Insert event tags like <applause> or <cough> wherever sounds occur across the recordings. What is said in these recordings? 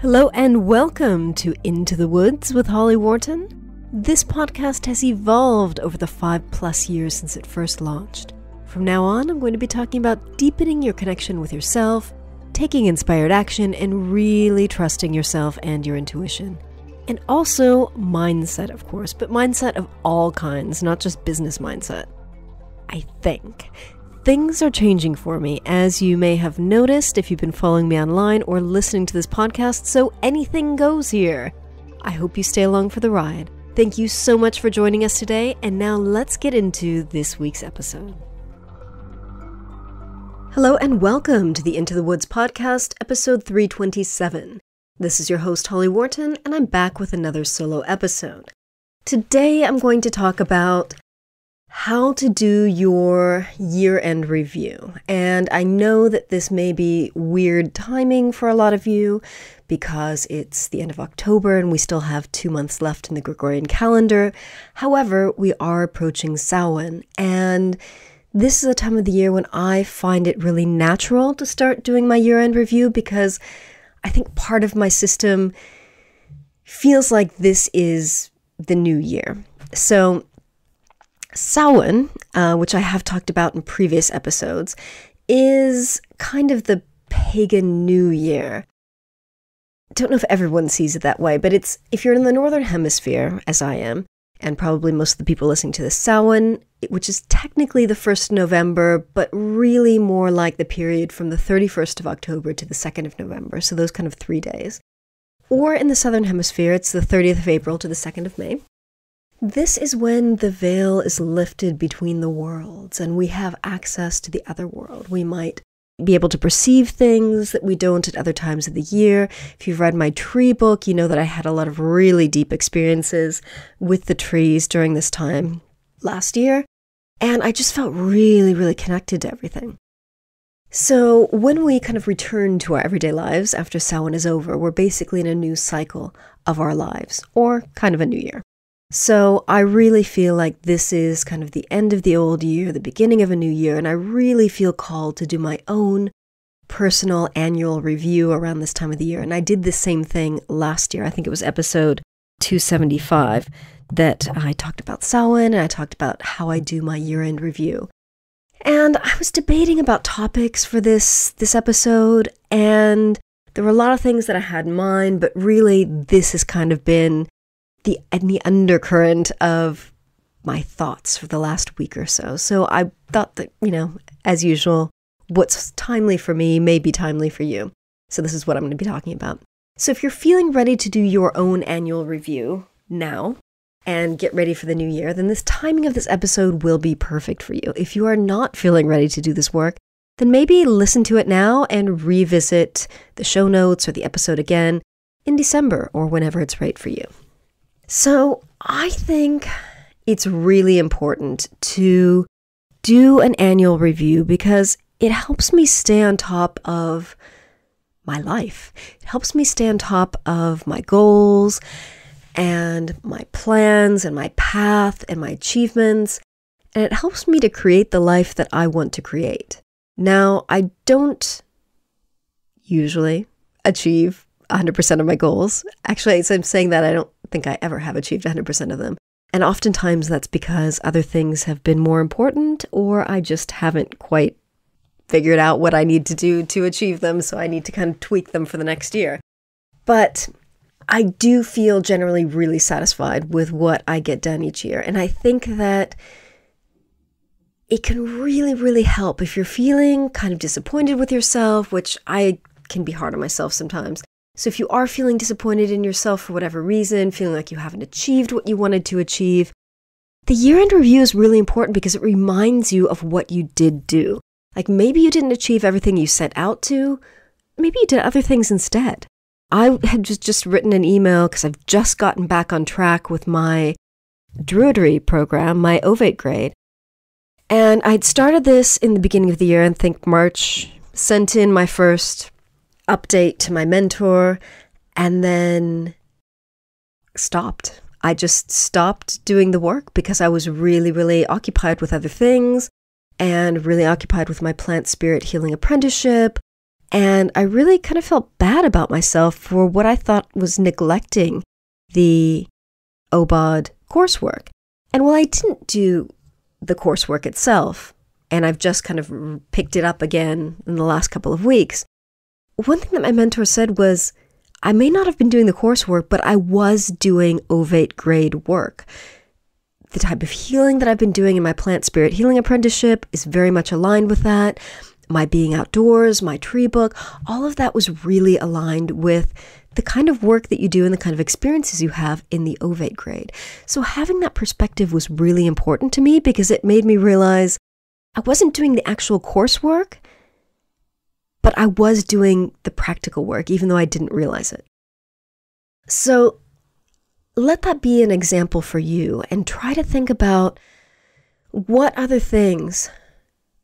Hello and welcome to Into the Woods with Holly Worton. This podcast has evolved over the five plus years since it first launched. From now on, I'm going to be talking about deepening your connection with yourself, taking inspired action, and really trusting yourself and your intuition. And also mindset, of course, but mindset of all kinds, not just business mindset. I think. Things are changing for me, as you may have noticed if you've been following me online or listening to this podcast, so anything goes here. I hope you stay along for the ride. Thank you so much for joining us today, and now let's get into this week's episode. Hello, and welcome to the Into the Woods podcast, episode 327. This is your host, Holly Worton, and I'm back with another solo episode. Today, I'm going to talk about how to do your year end review. And I know that this may be weird timing for a lot of you because it's the end of October and we still have two months left in the Gregorian calendar. However, we are approaching Samhain, and this is a time of the year when I find it really natural to start doing my year end review because I think part of my system feels like this is the new year. So Samhain, uh, which I have talked about in previous episodes, is kind of the pagan new year. Don't know if everyone sees it that way, but it's if you're in the northern hemisphere, as I am, and probably most of the people listening to this, Samhain, which is technically the 1st of November, but really more like the period from the 31st of October to the 2nd of November, so those kind of three days. Or in the southern hemisphere, it's the 30th of April to the 2nd of May. This is when the veil is lifted between the worlds and we have access to the other world. We might be able to perceive things that we don't at other times of the year. If you've read my tree book, you know that I had a lot of really deep experiences with the trees during this time last year. And I just felt really, really connected to everything. So, when we kind of return to our everyday lives after Samhain is over, we're basically in a new cycle of our lives, or kind of a new year. So I really feel like this is kind of the end of the old year, the beginning of a new year, and I really feel called to do my own personal annual review around this time of the year. And I did the same thing last year. I think it was episode 275 that I talked about Samhain and I talked about how I do my year end review. And I was debating about topics for this this episode and there were a lot of things that I had in mind, but really this has kind of been the and the undercurrent of my thoughts for the last week or so. So I thought that, you know, as usual, what's timely for me may be timely for you. So this is what I'm going to be talking about. So if you're feeling ready to do your own annual review now and get ready for the new year, then this timing of this episode will be perfect for you. If you are not feeling ready to do this work, then maybe listen to it now and revisit the show notes or the episode again in December or whenever it's right for you. So I think it's really important to do an annual review because it helps me stay on top of my life. It helps me stay on top of my goals and my plans and my path and my achievements. And it helps me to create the life that I want to create. Now, I don't usually achieve 100% of my goals. Actually, as I'm saying that, I don't think I ever have achieved 100% of them. And oftentimes that's because other things have been more important or I just haven't quite figured out what I need to do to achieve them. So I need to kind of tweak them for the next year. But I do feel generally really satisfied with what I get done each year. And I think that it can really, really help if you're feeling kind of disappointed with yourself, which I can be hard on myself sometimes. So if you are feeling disappointed in yourself for whatever reason, feeling like you haven't achieved what you wanted to achieve, the year end review is really important because it reminds you of what you did do. Like maybe you didn't achieve everything you set out to, maybe you did other things instead. I had just, just written an email because I've just gotten back on track with my Druidry program, my Ovate grade. And I'd started this in the beginning of the year, and think March, sent in my first update to my mentor, and then stopped. I just stopped doing the work because I was really, really occupied with other things and really occupied with my plant spirit healing apprenticeship And I really kind of felt bad about myself for what I thought was neglecting the OBOD coursework. And while I didn't do the coursework itself, and I've just kind of picked it up again in the last couple of weeks, one thing that my mentor said was, I may not have been doing the coursework, but I was doing ovate grade work. The type of healing that I've been doing in my plant spirit healing apprenticeship is very much aligned with that. My being outdoors, my tree book, all of that was really aligned with the kind of work that you do and the kind of experiences you have in the ovate grade. So having that perspective was really important to me because it made me realize I wasn't doing the actual coursework, but I was doing the practical work, even though I didn't realize it. So let that be an example for you and try to think about what other things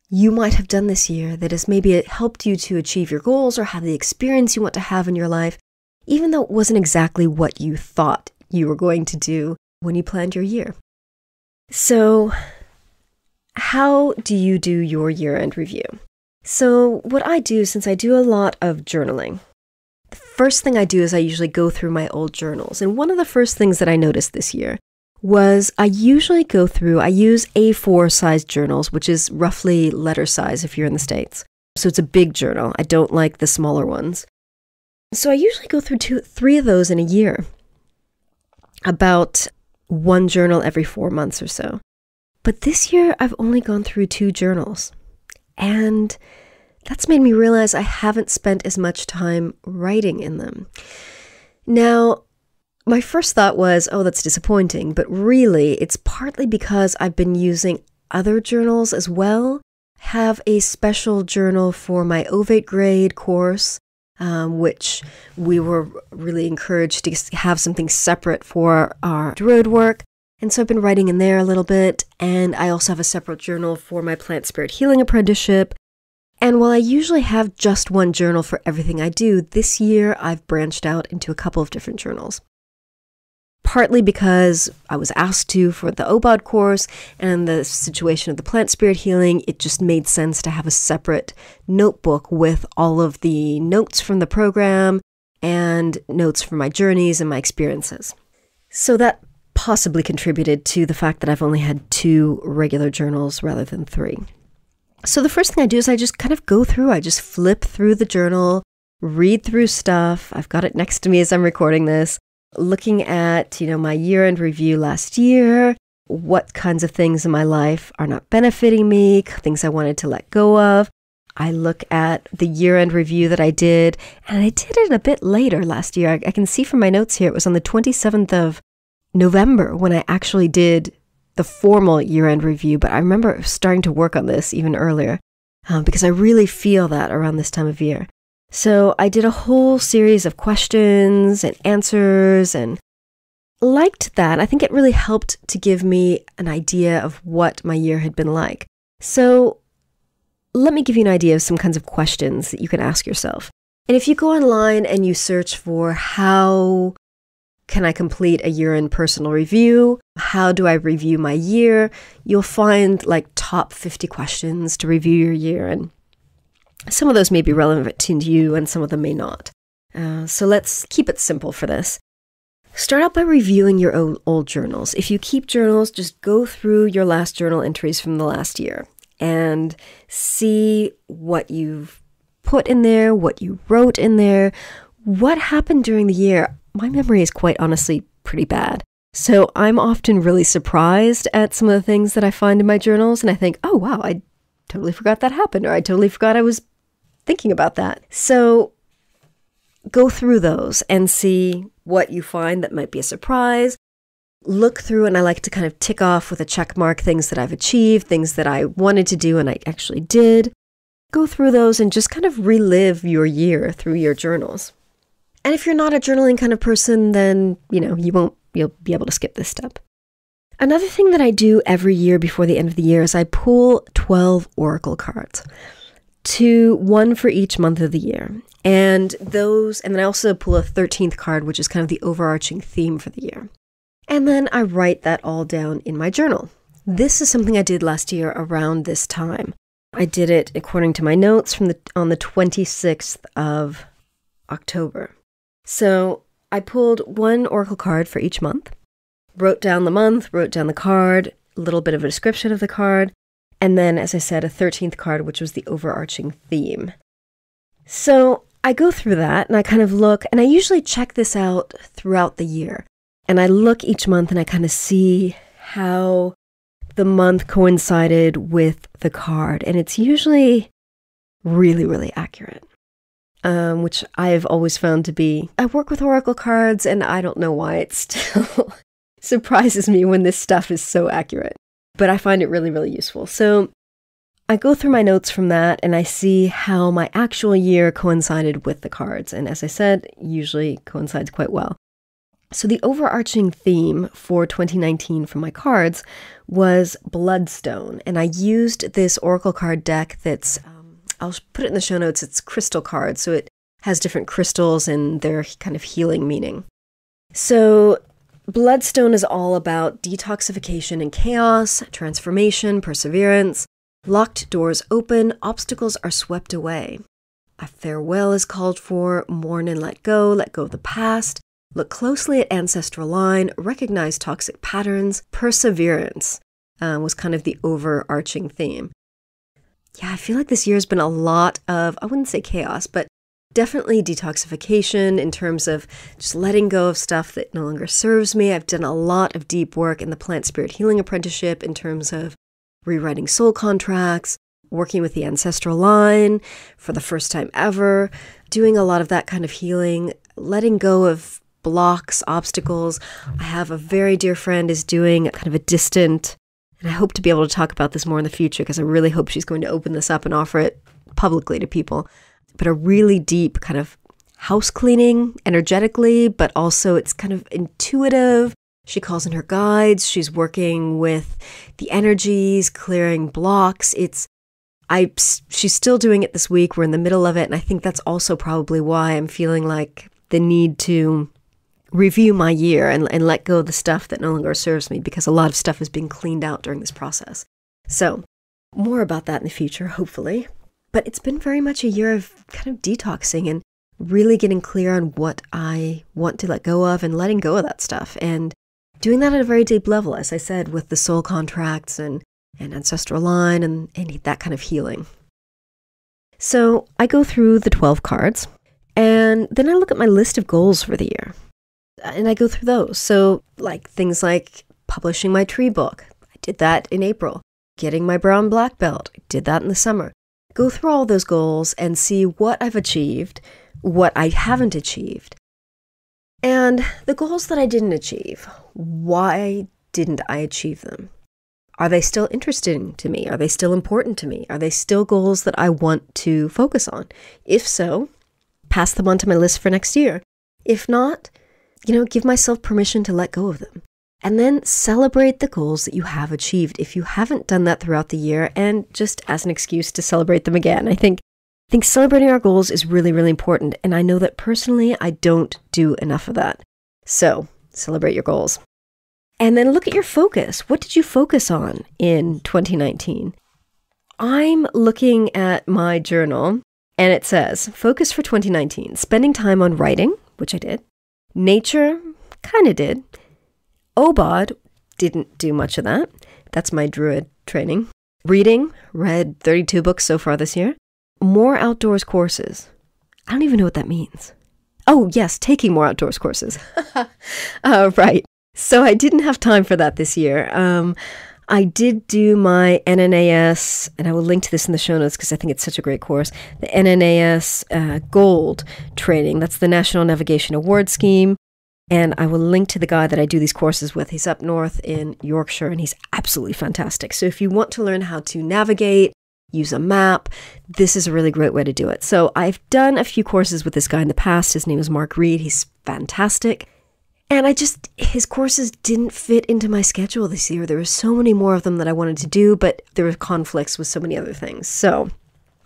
you might have done this year that has maybe helped you to achieve your goals or have the experience you want to have in your life, even though it wasn't exactly what you thought you were going to do when you planned your year. So, how do you do your year end review? So, what I do, since I do a lot of journaling, the first thing I do is I usually go through my old journals. And one of the first things that I noticed this year was I usually go through, I use A4 size journals, which is roughly letter size if you're in the States. So it's a big journal. I don't like the smaller ones. So I usually go through two, three of those in a year, about one journal every four months or so. But this year, I've only gone through two journals. And that's made me realize I haven't spent as much time writing in them. Now, my first thought was, oh, that's disappointing, but really it's partly because I've been using other journals as well. Have a special journal for my ovate grade course, um, which we were really encouraged to have something separate for our druid work. And so I've been writing in there a little bit. And I also have a separate journal for my plant spirit healing apprenticeship. And while I usually have just one journal for everything I do, this year I've branched out into a couple of different journals. Partly because I was asked to for the OBOD course and the situation of the plant spirit healing, it just made sense to have a separate notebook with all of the notes from the program and notes from my journeys and my experiences. So that possibly contributed to the fact that I've only had two regular journals rather than three. So the first thing I do is I just kind of go through, I just flip through the journal, read through stuff. I've got it next to me as I'm recording this, looking at, you know, my year-end review last year, what kinds of things in my life are not benefiting me, things I wanted to let go of. I look at the year end review that I did, and I did it a bit later last year. I, I, can see from my notes here, it was on the 27th of November when I actually did the formal year end review, but I remember starting to work on this even earlier um, because I really feel that around this time of year. So I did a whole series of questions and answers and liked that. I think it really helped to give me an idea of what my year had been like. So let me give you an idea of some kinds of questions that you can ask yourself. And if you go online and you search for how can I complete a year in personal review? How do I review my year? You'll find like top 50 questions to review your year, and some of those may be relevant to you and some of them may not. Uh, so let's keep it simple for this. Start out by reviewing your old, old journals. If you keep journals, just go through your last journal entries from the last year and see what you've put in there, what you wrote in there, what happened during the year my memory is quite honestly pretty bad. So I'm often really surprised at some of the things that I find in my journals, and I think, oh, wow, I totally forgot that happened, or I totally forgot I was thinking about that. So go through those and see what you find that might be a surprise. Look through, and I like to kind of tick off with a check mark things that I've achieved, things that I wanted to do and I actually did. Go through those and just kind of relive your year through your journals. And if you're not a journaling kind of person, then, you know, you won't you'll be able to skip this step. Another thing that I do every year before the end of the year is I pull 12 oracle cards. To one for each month of the year. And those and then I also pull a 13th card which is kind of the overarching theme for the year. And then I write that all down in my journal. This is something I did last year around this time. I did it according to my notes from the on the 26th of October. So I pulled one oracle card for each month, wrote down the month, wrote down the card, a little bit of a description of the card, and then, as I said, a 13th card, which was the overarching theme. So I go through that and I kind of look, and I usually check this out throughout the year. And I look each month and I kind of see how the month coincided with the card. And it's usually really, really accurate um, which I've always found to be. I work with oracle cards, and I don't know why it still <laughs> surprises me when this stuff is so accurate, but I find it really, really useful. So I go through my notes from that and I see how my actual year coincided with the cards. And as I said, usually coincides quite well. So, the overarching theme for 2019 from my cards was Bloodstone. And I used this Oracle card deck that's I'll put it in the show notes. It's crystal cards, so it has different crystals and their kind of healing meaning. So, Bloodstone is all about detoxification and chaos, transformation, perseverance. Locked doors open, obstacles are swept away. A farewell is called for, mourn and let go, let go of the past. Look closely at ancestral line, recognize toxic patterns. Perseverance uh, was kind of the overarching theme yeah, I feel like this year has been a lot of, I wouldn't say chaos, but definitely detoxification in terms of just letting go of stuff that no longer serves me. I've done a lot of deep work in the plant spirit healing apprenticeship in terms of rewriting soul contracts, working with the ancestral line for the first time ever, doing a lot of that kind of healing, letting go of blocks, obstacles. I have a very dear friend is doing kind of a distant and I hope to be able to talk about this more in the future because I really hope she's going to open this up and offer it publicly to people. But a really deep kind of house cleaning energetically, but also it's kind of intuitive. She calls in her guides. She's working with the energies, clearing blocks. It's I she's still doing it this week. We're in the middle of it, and I think that's also probably why I'm feeling like the need to review my year and, and let go of the stuff that no longer serves me because a lot of stuff is being cleaned out during this process. So, more about that in the future, hopefully. But it's been very much a year of kind of detoxing and really getting clear on what I want to let go of and letting go of that stuff. And doing that at a very deep level, as I said, with the soul contracts and, and ancestral line and, and that kind of healing. So I go through the 12 cards and then I look at my list of goals for the year and I go through those. So, like things like publishing my tree book, I did that in April. Getting my brown black belt, I did that in the summer. Go through all those goals and see what I've achieved, what I haven't achieved. And the goals that I didn't achieve, why didn't I achieve them? Are they still interesting to me? Are they still important to me? Are they still goals that I want to focus on? If so, pass them on to my list for next year. If not, you know, give myself permission to let go of them. And then celebrate the goals that you have achieved if you haven't done that throughout the year and just as an excuse to celebrate them again. I think I think celebrating our goals is really really important and I know that personally I don't do enough of that. So, celebrate your goals. And then look at your focus. What did you focus on in 2019? I'm looking at my journal and it says focus for 2019 spending time on writing, which I did, Nature kind of did. Obod didn't do much of that. That's my druid training. Reading, read 32 books so far this year. More outdoors courses. I don't even know what that means. Oh, yes, taking more outdoors courses. <laughs> uh, right. So I didn't have time for that this year. Um, I did do my NNAS, and I will link to this in the show notes because I think it's such a great course. The NNAS uh, Gold training. That's the National Navigation Award Scheme. And I will link to the guy that I do these courses with. He's up north in Yorkshire and he's absolutely fantastic. So if you want to learn how to navigate, use a map, this is a really great way to do it. So I've done a few courses with this guy in the past. His name is Mark Reid. He's fantastic. And I just, his courses didn't fit into my schedule this year. There were so many more of them that I wanted to do, but there were conflicts with so many other things. So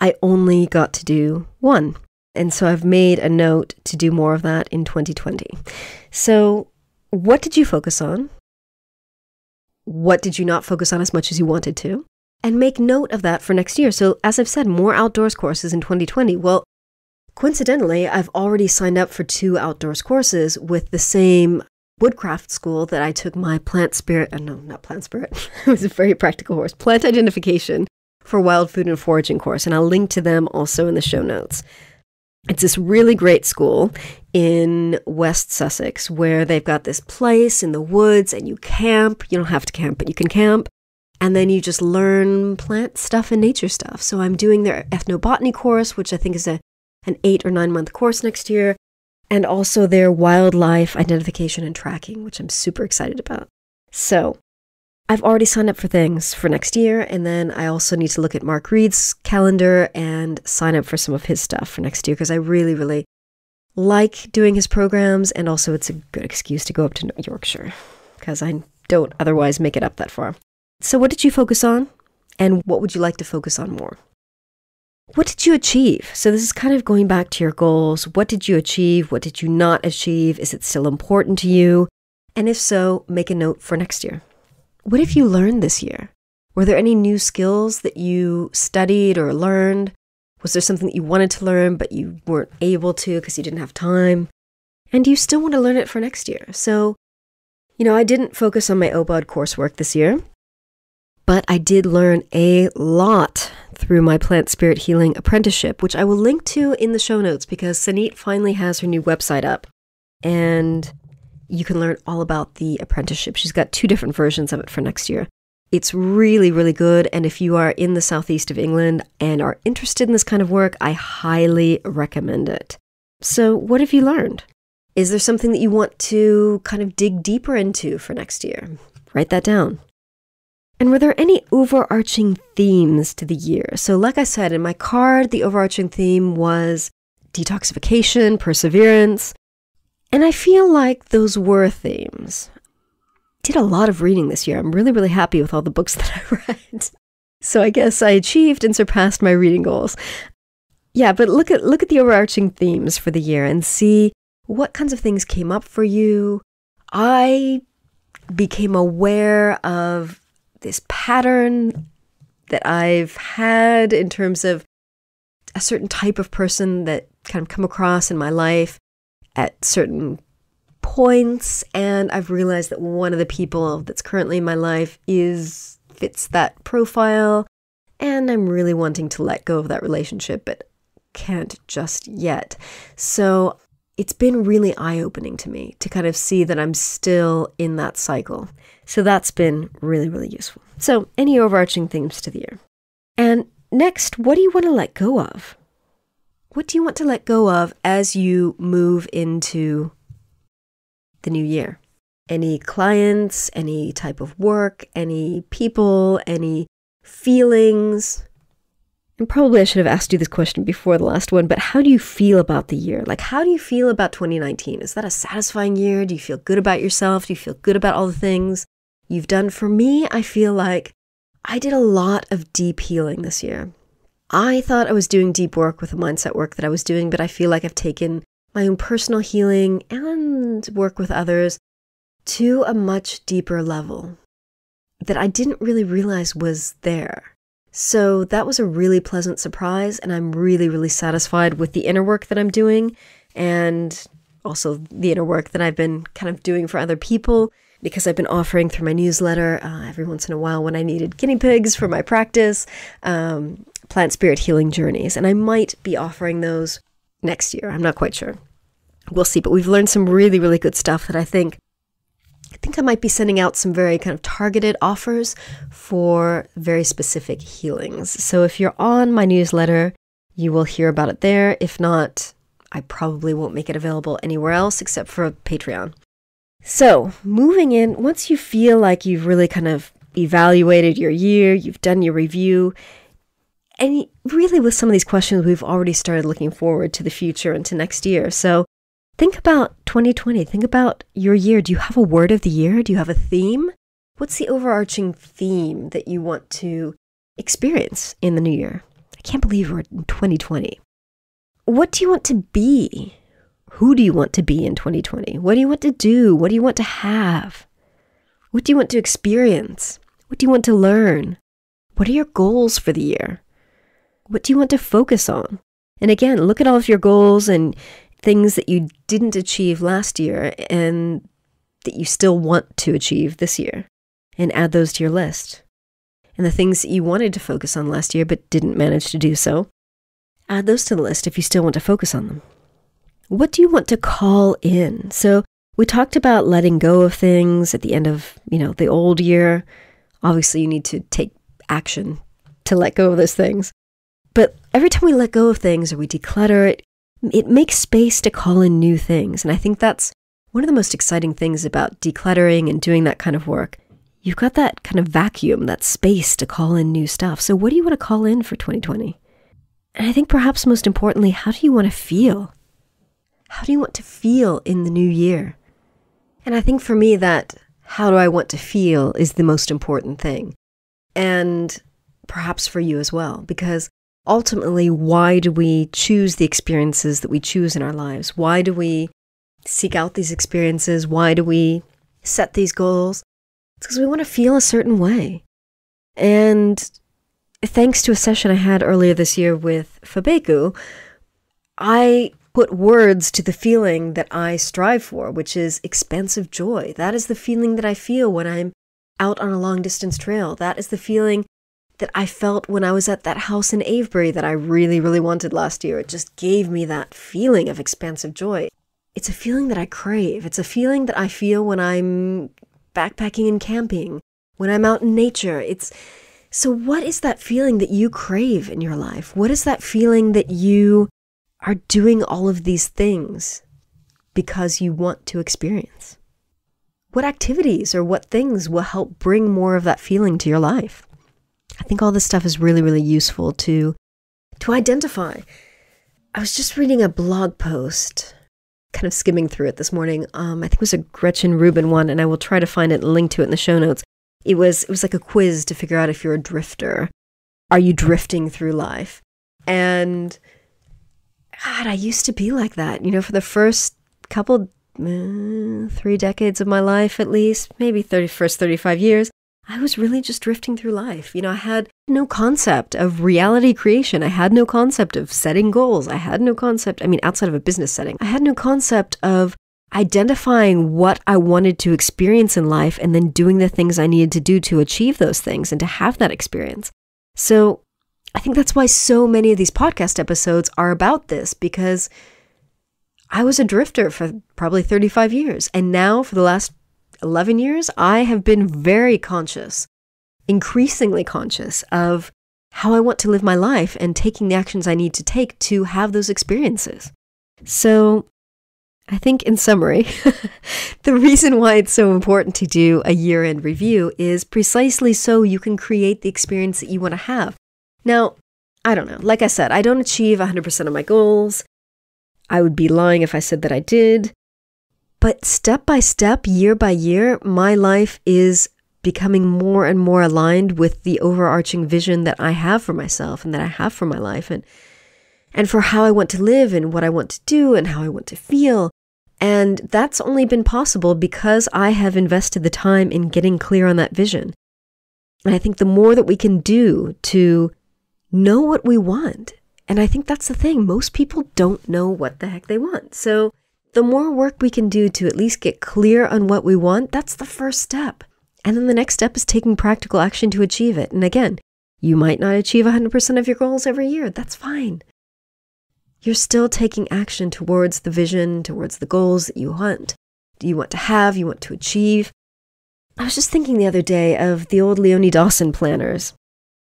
I only got to do one. And so I've made a note to do more of that in 2020. So, what did you focus on? What did you not focus on as much as you wanted to? and make note of that for next year. So, as I've said, more outdoors courses in 2020. Well, coincidentally, I've already signed up for two outdoors courses with the same woodcraft school that I took my plant spirit, uh, no, not plant spirit, <laughs> it was a very practical course, plant identification for wild food and foraging course. And I'll link to them also in the show notes. It's this really great school in West Sussex where they've got this place in the woods and you camp. You don't have to camp, but you can camp. And then you just learn plant stuff and nature stuff. So I'm doing their ethnobotany course, which I think is a, an eight or nine month course next year, and also their wildlife identification and tracking, which I'm super excited about. So I've already signed up for things for next year, and then I also need to look at Mark Reid's calendar and sign up for some of his stuff for next year because I really, really like doing his programs, and also it's a good excuse to go up to Yorkshire because I don't otherwise make it up that far. So, what did you focus on, and what would you like to focus on more? What did you achieve? So, this is kind of going back to your goals. What did you achieve? What did you not achieve? Is it still important to you? And if so, make a note for next year. What have you learned this year? Were there any new skills that you studied or learned? Was there something that you wanted to learn but you weren't able to because you didn't have time? And do you still want to learn it for next year? So, you know, I didn't focus on my OBOD coursework this year, but I did learn a lot through my plant spirit healing apprenticeship, which I will link to in the show notes because Sanit finally has her new website up. And you can learn all about the apprenticeship. She's got two different versions of it for next year. It's really, really good. And if you are in the southeast of England and are interested in this kind of work, I highly recommend it. So, what have you learned? Is there something that you want to kind of dig deeper into for next year? Write that down. And were there any overarching themes to the year? So, like I said in my card, the overarching theme was detoxification, perseverance. And I feel like those were themes did a lot of reading this year. I'm really, really happy with all the books <laughs> that I read. So I guess I achieved and surpassed my reading goals. Yeah, but look at look at the overarching themes for the year and see what kinds of things came up for you. I became aware of this pattern that I've had in terms of a certain type of person that kind of come across in my life at certain points and I've realized that one of the people that's currently in my life is fits that profile and I'm really wanting to let go of that relationship but can't just yet. So it's been really eye-opening to me to kind of see that I'm still in that cycle. So that's been really really useful. So any overarching themes to the year. And next, what do you want to let go of? What do you want to let go of as you move into the new year. Any clients, any type of work, any people, any feelings. And probably I should have asked you this question before the last one, but how do you feel about the year? Like, how do you feel about 2019? Is that a satisfying year? Do you feel good about yourself? Do you feel good about all the things you've done? For me, I feel like I did a lot of deep healing this year. I thought I was doing deep work with the mindset work that I was doing, but I feel like I've taken my own personal healing and work with others to a much deeper level that I didn't really realize was there. So that was a really pleasant surprise, and I'm really, really satisfied with the inner work that I'm doing and also the inner work that I've been kind of doing for other people because I've been offering through my newsletter uh, every once in a while when I needed guinea pigs for my practice, um, plant spirit healing journeys. And I might be offering those next year. I'm not quite sure. We'll see, but we've learned some really, really good stuff that I think I think I might be sending out some very kind of targeted offers for very specific healings. So if you're on my newsletter, you will hear about it there. If not, I probably won't make it available anywhere else except for Patreon. So, moving in, once you feel like you've really kind of evaluated your year, you've done your review, and really, with some of these questions, we've already started looking forward to the future and to next year. So think about 2020. Think about your year. Do you have a word of the year? Do you have a theme? What's the overarching theme that you want to experience in the new year? I can't believe we're in 2020. What do you want to be? Who do you want to be in 2020? What do you want to do? What do you want to have? What do you want to experience? What do you want to learn? What are your goals for the year? What do you want to focus on? And again, look at all of your goals and things that you didn't achieve last year and that you still want to achieve this year and add those to your list. And the things that you wanted to focus on last year but didn't manage to do so, add those to the list if you still want to focus on them. What do you want to call in? So we talked about letting go of things at the end of, you know, the old year. Obviously, you need to take action to let go of those things. But every time we let go of things or we declutter it, it makes space to call in new things. And I think that's one of the most exciting things about decluttering and doing that kind of work. You've got that kind of vacuum, that space to call in new stuff. So, what do you want to call in for 2020? And I think perhaps most importantly, how do you want to feel? How do you want to feel in the new year? And I think for me, that how do I want to feel is the most important thing. And perhaps for you as well, because ultimately, why do we choose the experiences that we choose in our lives? Why do we seek out these experiences? Why do we set these goals? It's because we want to feel a certain way. And thanks to a session I had earlier this year with Fabeku, I put words to the feeling that I strive for, which is expansive joy. That is the feeling that I feel when I'm out on a long distance trail. That is the feeling that I felt when I was at that house in Avebury that I really, really wanted last year. It just gave me that feeling of expansive joy. It's a feeling that I crave. It's a feeling that I feel when I'm backpacking and camping, when I'm out in nature. It's so what is that feeling that you crave in your life? What is that feeling that you are doing all of these things because you want to experience? What activities or what things will help bring more of that feeling to your life? I think all this stuff is really, really useful to to identify. I was just reading a blog post, kind of skimming through it this morning. Um, I think it was a Gretchen Rubin one, and I will try to find it and link to it in the show notes. It was it was like a quiz to figure out if you're a drifter. Are you drifting through life? And God, I used to be like that. You know, for the first couple, uh, three decades of my life at least, maybe 30, first 35 years, I was really just drifting through life. You know, I had no concept of reality creation. I had no concept of setting goals. I had no concept, I mean, outside of a business setting, I had no concept of identifying what I wanted to experience in life and then doing the things I needed to do to achieve those things and to have that experience. So I think that's why so many of these podcast episodes are about this because I was a drifter for probably 35 years. And now, for the last 11 years, I have been very conscious, increasingly conscious of how I want to live my life and taking the actions I need to take to have those experiences. So, I think in summary, <laughs> the reason why it's so important to do a year end review is precisely so you can create the experience that you want to have. Now, I don't know. Like I said, I don't achieve 100% of my goals. I would be lying if I said that I did. But step by step, year by year, my life is becoming more and more aligned with the overarching vision that I have for myself and that I have for my life and and for how I want to live and what I want to do and how I want to feel. And that's only been possible because I have invested the time in getting clear on that vision. And I think the more that we can do to know what we want, and I think that's the thing, most people don't know what the heck they want. So the more work we can do to at least get clear on what we want, that's the first step. And then the next step is taking practical action to achieve it. And again, you might not achieve 100% of your goals every year. That's fine. You're still taking action towards the vision, towards the goals that you want, Do you want to have, you want to achieve. I was just thinking the other day of the old Leonie Dawson planners.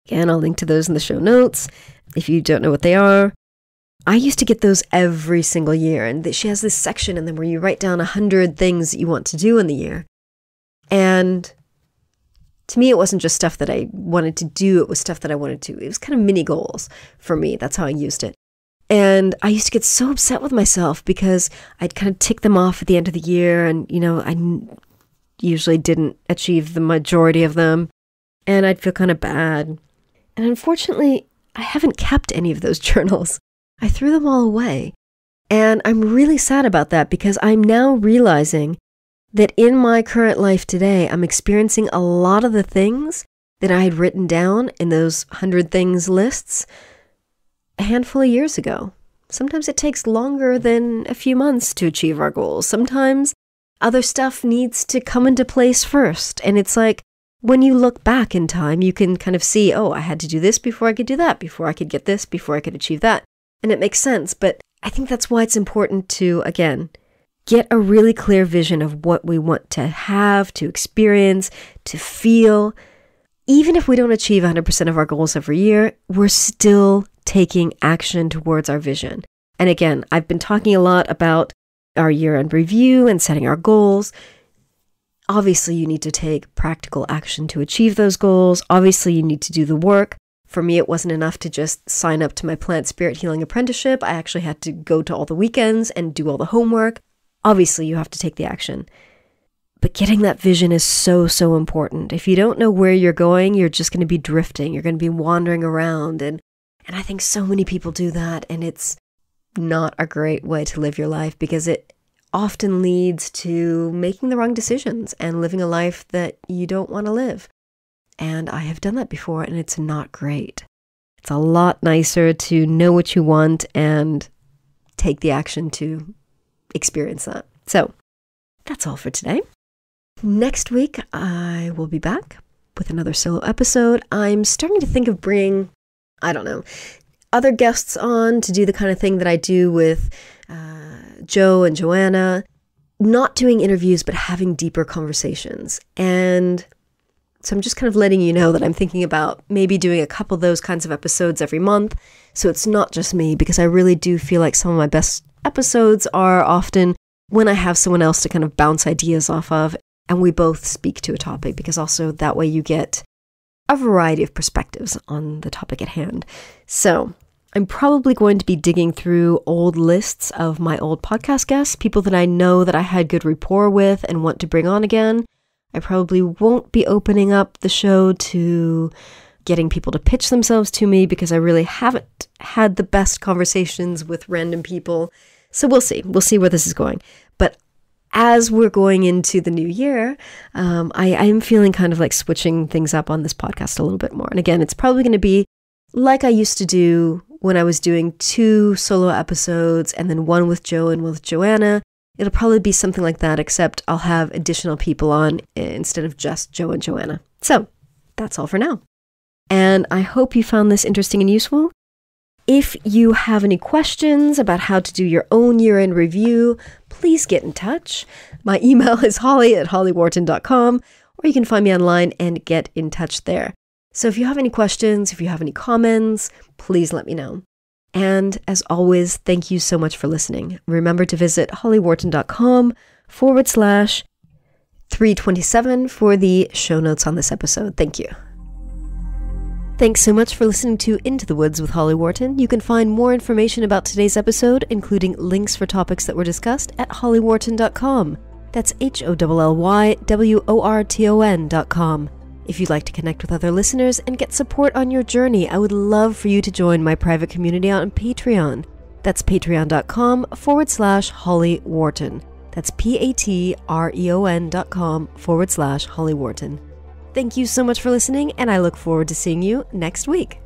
Again, I'll link to those in the show notes if you don't know what they are. I used to get those every single year, and she has this section in them where you write down a hundred things that you want to do in the year. And to me, it wasn't just stuff that I wanted to do, it was stuff that I wanted to. It was kind of mini goals for me. That's how I used it. And I used to get so upset with myself because I'd kind of tick them off at the end of the year, and, you know, I usually didn't achieve the majority of them, and I'd feel kind of bad. And unfortunately, I haven't kept any of those <laughs> journals. I threw them all away. And I'm really sad about that because I'm now realizing that in my current life today, I'm experiencing a lot of the things that I had written down in those 100 things lists a handful of years ago. Sometimes it takes longer than a few months to achieve our goals. Sometimes other stuff needs to come into place first. And it's like when you look back in time, you can kind of see, oh, I had to do this before I could do that, before I could get this, before I could achieve that. And it makes sense. But I think that's why it's important to, again, get a really clear vision of what we want to have, to experience, to feel. Even if we don't achieve 100% of our goals every year, we're still taking action towards our vision. And again, I've been talking a lot about our year end review and setting our goals. Obviously, you need to take practical action to achieve those goals. Obviously, you need to do the work. For me, it wasn't enough to just sign up to my plant spirit healing apprenticeship. I actually had to go to all the weekends and do all the homework. Obviously, you have to take the action. But getting that vision is so, so important. If you don't know where you're going, you're just going to be drifting. You're going to be wandering around. And, and I think so many people do that. And it's not a great way to live your life because it often leads to making the wrong decisions and living a life that you don't want to live. And I have done that before, and it's not great. It's a lot nicer to know what you want and take the action to experience that. So that's all for today. Next week, I will be back with another solo episode. I'm starting to think of bringing, I don't know, other guests on to do the kind of thing that I do with uh, Joe and Joanna, not doing interviews, but having deeper conversations. And so I'm just kind of letting you know that I'm thinking about maybe doing a couple of those kinds of episodes every month. So it's not just me, because I really do feel like some of my best episodes are often when I have someone else to kind of bounce ideas off of and we both speak to a topic, because also that way you get a variety of perspectives on the topic at hand. So I'm probably going to be digging through old lists of my old podcast guests, people that I know that I had good rapport with and want to bring on again. I probably won't be opening up the show to getting people to pitch themselves to me because I really haven't had the best conversations with random people. So we'll see. We'll see where this is going. But as we're going into the new year, um, I, I am feeling kind of like switching things up on this podcast a little bit more. And again, it's probably going to be like I used to do when I was doing two solo episodes and then one with Joe and with Joanna. It'll probably be something like that, except I'll have additional people on instead of just Joe and Joanna. So that's all for now. And I hope you found this interesting and useful. If you have any questions about how to do your own year end review, please get in touch. My email is holly at hollyworton.com, or you can find me online and get in touch there. So if you have any questions, if you have any comments, please let me know. And as always, thank you so much for listening. Remember to visit hollyworton.com forward slash 327 for the show notes on this episode. Thank you. Thanks so much for listening to Into the Woods with Holly Worton. You can find more information about today's episode, including links for topics that were discussed, at hollyworton.com. That's H O L L Y W O R T O N.com. If you'd like to connect with other listeners and get support on your journey, I would love for you to join my private community on Patreon. That's patreon.com forward slash Holly Worton. That's P A T R E O N dot com forward slash Holly Worton. Thank you so much for listening, and I look forward to seeing you next week.